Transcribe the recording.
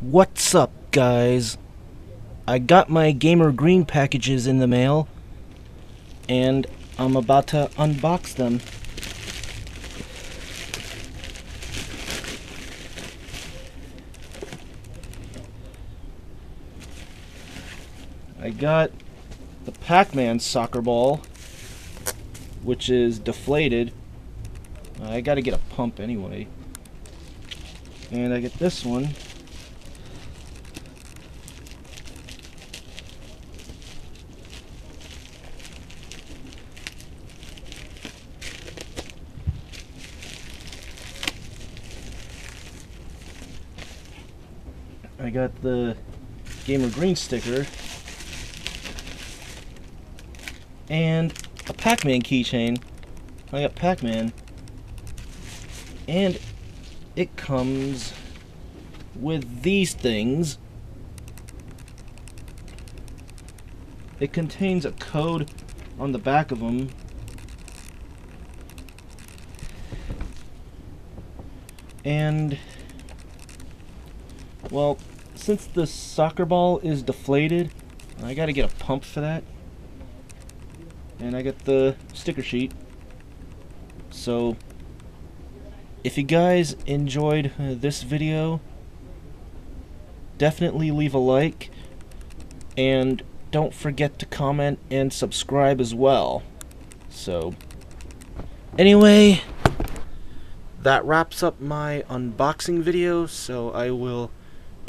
What's up, guys? I got my Gamer Green packages in the mail, and I'm about to unbox them. I got the Pac-Man soccer ball, which is deflated. I gotta get a pump anyway. And I get this one. I got the Gamer Green sticker and a Pac-Man keychain. I got Pac-Man and it comes with these things. It contains a code on the back of them. And, well, since the soccer ball is deflated, I gotta get a pump for that. And I got the sticker sheet. So, if you guys enjoyed uh, this video, definitely leave a like. And don't forget to comment and subscribe as well. So, anyway, that wraps up my unboxing video, so I will